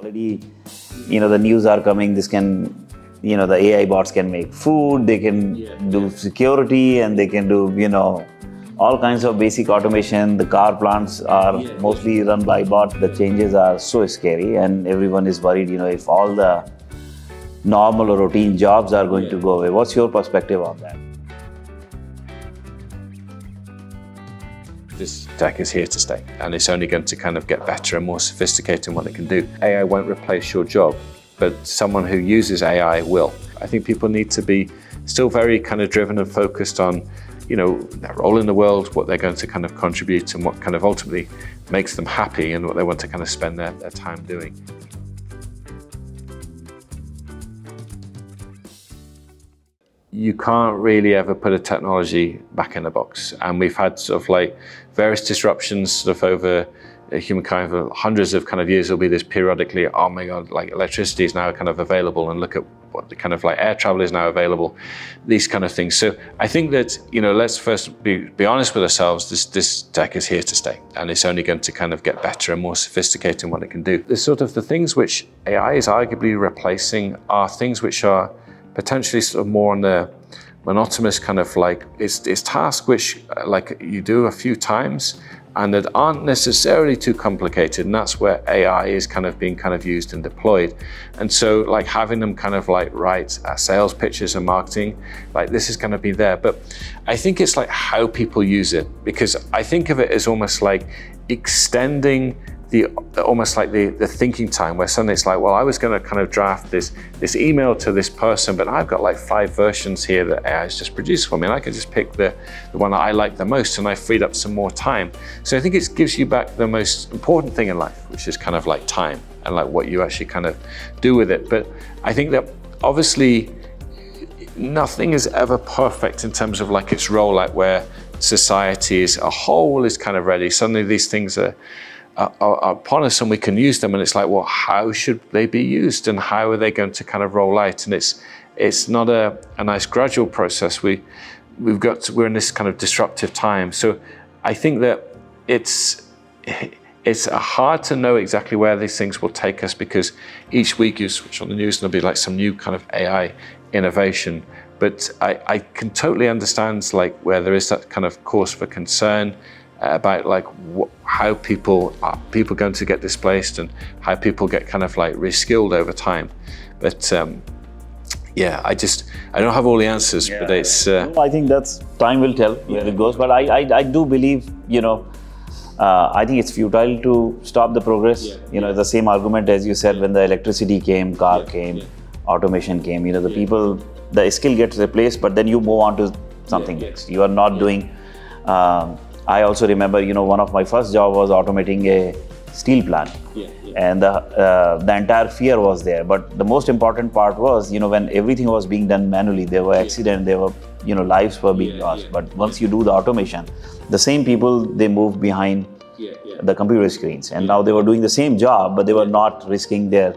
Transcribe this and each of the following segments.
Already, you know, the news are coming. This can, you know, the AI bots can make food. They can Yeah, do security, and they can do, you know, all kinds of basic automation. The car plants are Yeah. mostly run by bot. The changes are so scary, and everyone is worried. You know, if all the normal or routine jobs are going to go away. What's your perspective on that? This tech is here to stay and it's only going to kind of get better and more sophisticated in what it can do. AI won't replace your job, but someone who uses AI will. I think people need to be still very kind of driven and focused on, you know, their role in the world, what they're going to kind of contribute and what kind of ultimately makes them happy and what they want to kind of spend their, their time doing. You can't really ever put a technology back in the box. And we've had sort of like various disruptions sort of over uh, humankind for hundreds of kind of years. There'll be this periodically, oh my God, like electricity is now kind of available and look at what the kind of like air travel is now available, these kind of things. So I think that, you know, let's first be, be honest with ourselves. This, this tech is here to stay and it's only going to kind of get better and more sophisticated in what it can do. The sort of the things which AI is arguably replacing are things which are potentially sort of more on the monotonous kind of like it's, it's tasks which uh, like you do a few times and that aren't necessarily too complicated and that's where AI is kind of being kind of used and deployed. And so like having them kind of like write uh, sales pitches and marketing like this is going to be there. But I think it's like how people use it because I think of it as almost like extending the almost like the, the thinking time where suddenly it's like, well, I was going to kind of draft this this email to this person, but I've got like five versions here that has just produced for me, and I can just pick the, the one that I like the most, and I freed up some more time. So I think it gives you back the most important thing in life, which is kind of like time and like what you actually kind of do with it. But I think that obviously nothing is ever perfect in terms of like its rollout where society as a whole is kind of ready. Suddenly these things are, upon us and we can use them. And it's like well how should they be used and how are they going to kind of roll out? And it's it's not a, a nice gradual process. We we've got to, we're in this kind of disruptive time. So i think that it's it's hard to know exactly where these things will take us because each week you switch on the news and there'll be like some new kind of ai innovation. But i, I can totally understand like where there is that kind of cause for concern about like wh- how people are people going to get displaced and how people get kind of like reskilled over time. But um, yeah, I just I don't have all the answers, Yeah. but it's uh, I think that's time will tell where it goes. But I, I, I do believe, you know, uh, I think it's futile to stop the progress. Yeah, you know, the same argument as you said when the electricity came, car came, yeah. automation came. You know, the people, the skill gets replaced, but then you move on to something Yeah, yeah. next. You are not doing. Um, I also remember, you know, one of my first job was automating a steel plant. Yeah, yeah. and the uh, the entire fear was there. But the most important part was you know when everything was being done manually there were accidents there were you know lives were being Yeah, lost. but once you do the automation the same people they moved behind the computer screens. And now they were doing the same job but they were not risking their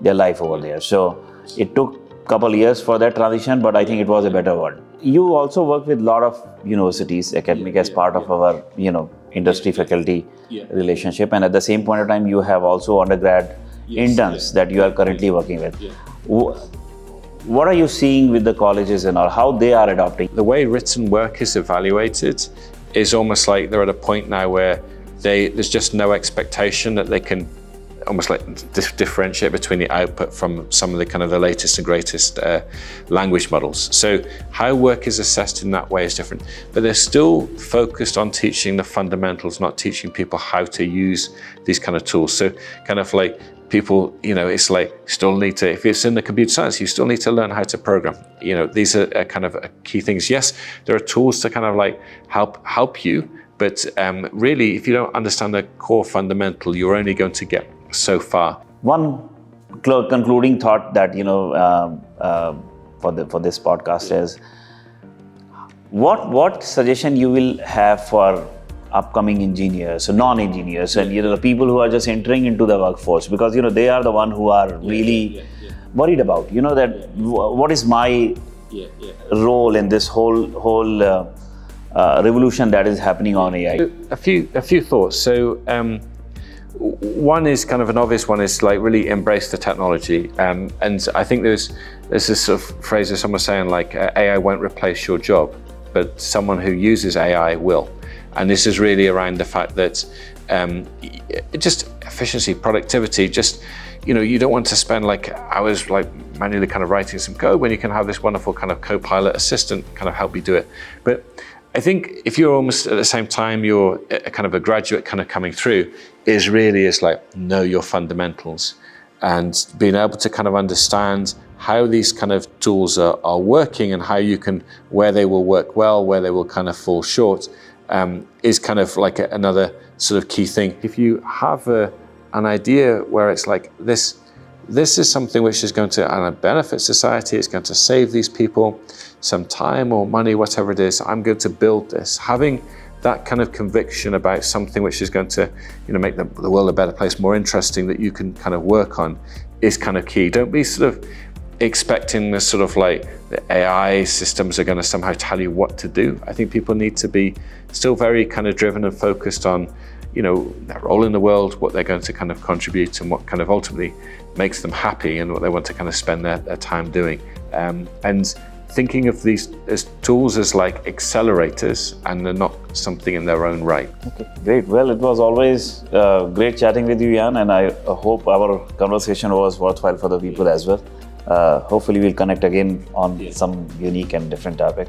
their life over there. So it took couple years for that transition but i think it was a better world. You also work with a lot of universities academic as yeah, part of our you know industry faculty Yeah. relationship. And at the same point of time you have also undergrad Yes, interns yeah. that you are currently working with. Yeah. What are you seeing with the colleges and all? How they are adopting? The way written work is evaluated is almost like they're at a point now where they there's just no expectation that they can almost like dif- differentiate between the output from some of the kind of the latest and greatest uh, language models. So how work is assessed in that way is different, but they're still focused on teaching the fundamentals, not teaching people how to use these kind of tools. So kind of like people, you know, it's like still need to, if it's in the computer science, you still need to learn how to program. You know, these are, are kind of uh, key things. Yes, there are tools to kind of like help help you, but um, really, if you don't understand the core fundamental, you're only going to get so far. one cl- concluding thought that you know um, uh, for the for this podcast is what what suggestion you will have for upcoming engineers so non-engineers and you know the people who are just entering into the workforce because you know they are the one who are really yeah, yeah. worried about you know that w- what is my Yeah, yeah. role in this whole whole uh, uh, revolution that is happening on ai A few a few thoughts. So um, one is kind of an obvious one is like really embrace the technology. Um, and I think there's there's this sort of phrase that someone saying like uh, AI won't replace your job, but someone who uses AI will. And this is really around the fact that um, just efficiency, productivity, just you know, you don't want to spend like hours like manually kind of writing some code when you can have this wonderful kind of co-pilot assistant kind of help you do it. But I think if you're almost at the same time, you're a kind of a graduate kind of coming through, is really is like know your fundamentals and being able to kind of understand how these kind of tools are, are working and how you can, where they will work well, where they will kind of fall short, um, is kind of like a, another sort of key thing. If you have a, an idea where it's like this, this is something which is going to benefit society, it's going to save these people some time or money, whatever it is, I'm going to build this. Having that kind of conviction about something which is going to you know, make the, the world a better place, more interesting, that you can kind of work on is kind of key. Don't be sort of expecting this sort of like the AI systems are going to somehow tell you what to do. I think people need to be still very kind of driven and focused on you know, their role in the world, what they're going to kind of contribute and what kind of ultimately makes them happy and what they want to kind of spend their, their time doing. Um, and thinking of these as tools as like accelerators and they're not something in their own right. Okay, great. Well, it was always uh, great chatting with you, Ian, and I hope our conversation was worthwhile for the people as well. Uh, hopefully, we'll connect again on some unique and different topic.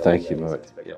Thank you, Mohit. Yeah.